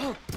Oh.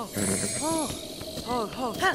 oh oh oh oh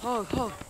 好好。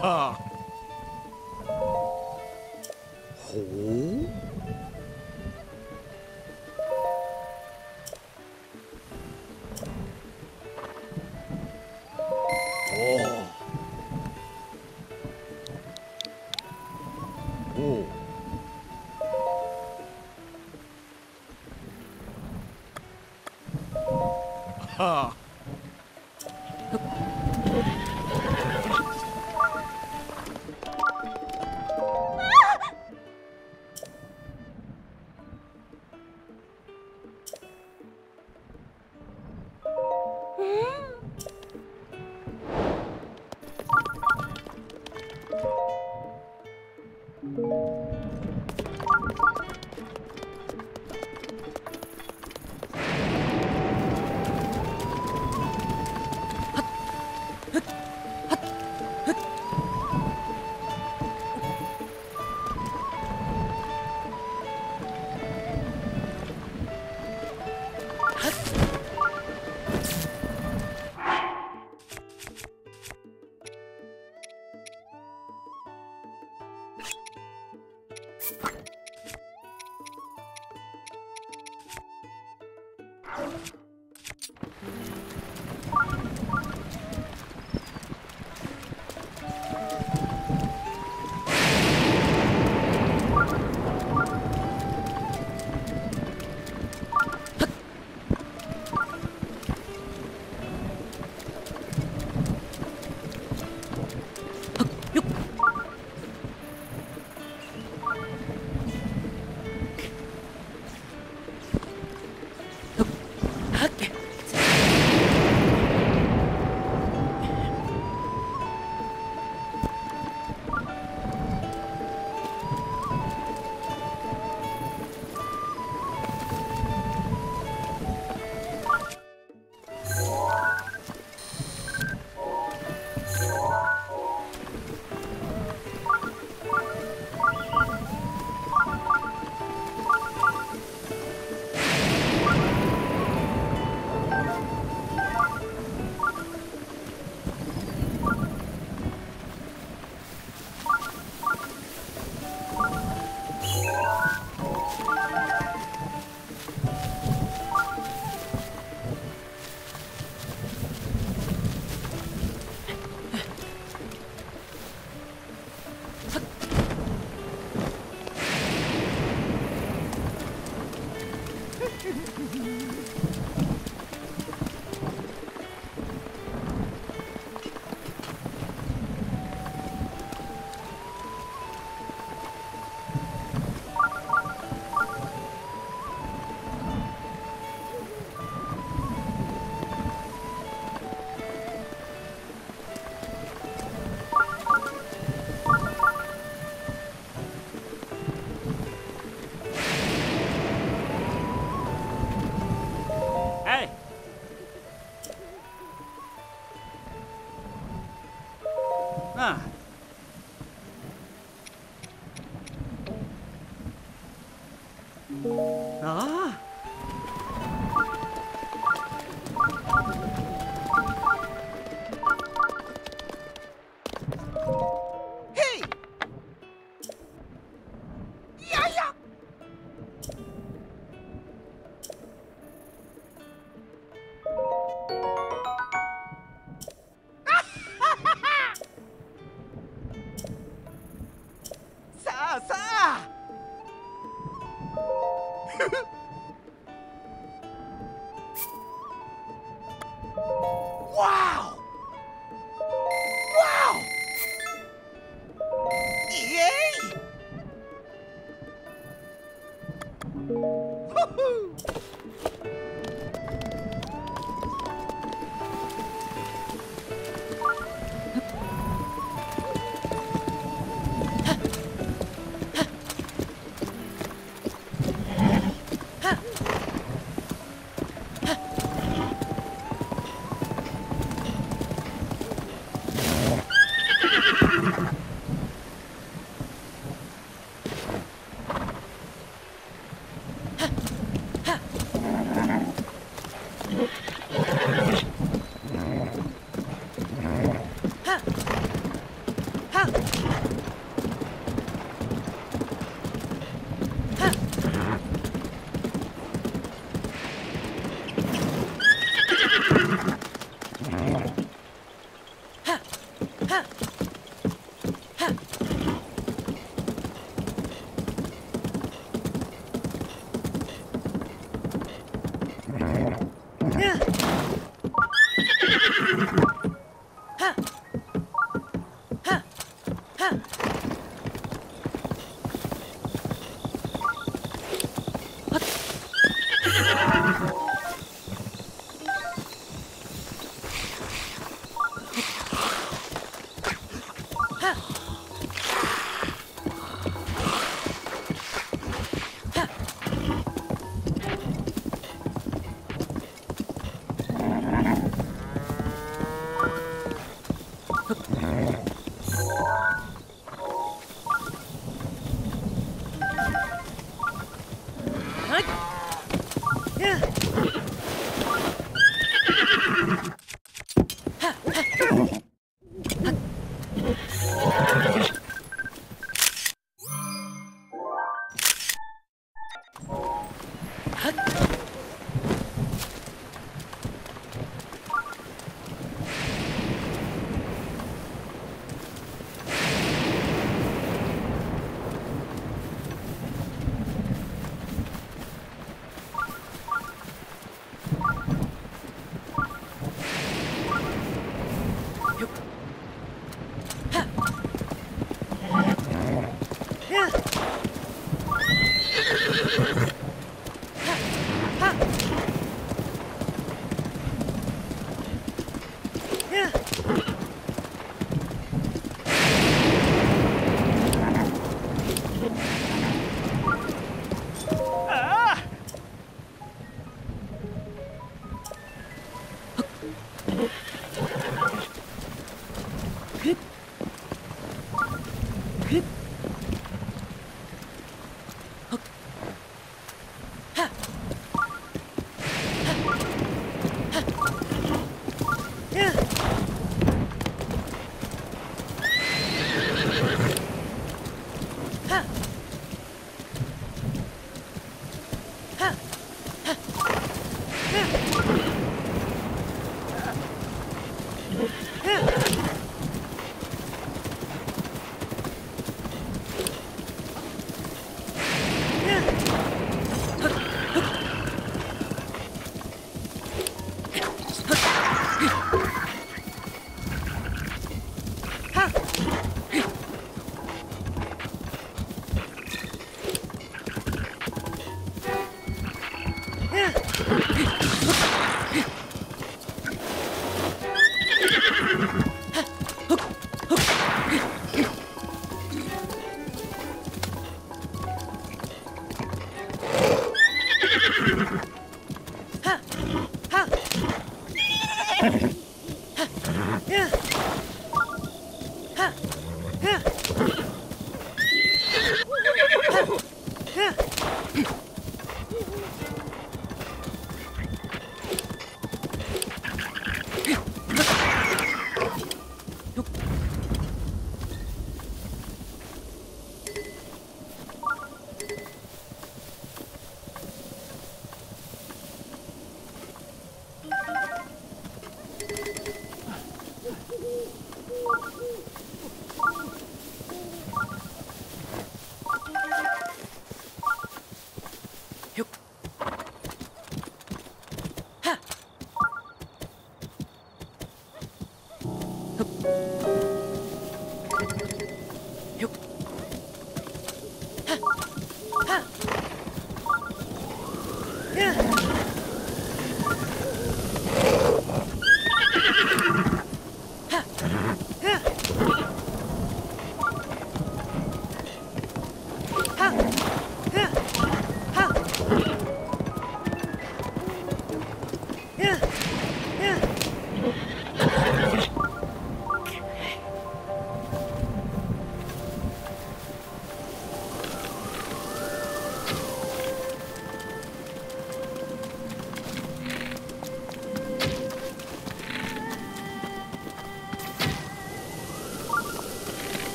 哦，哈，哈，虎，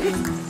Mm.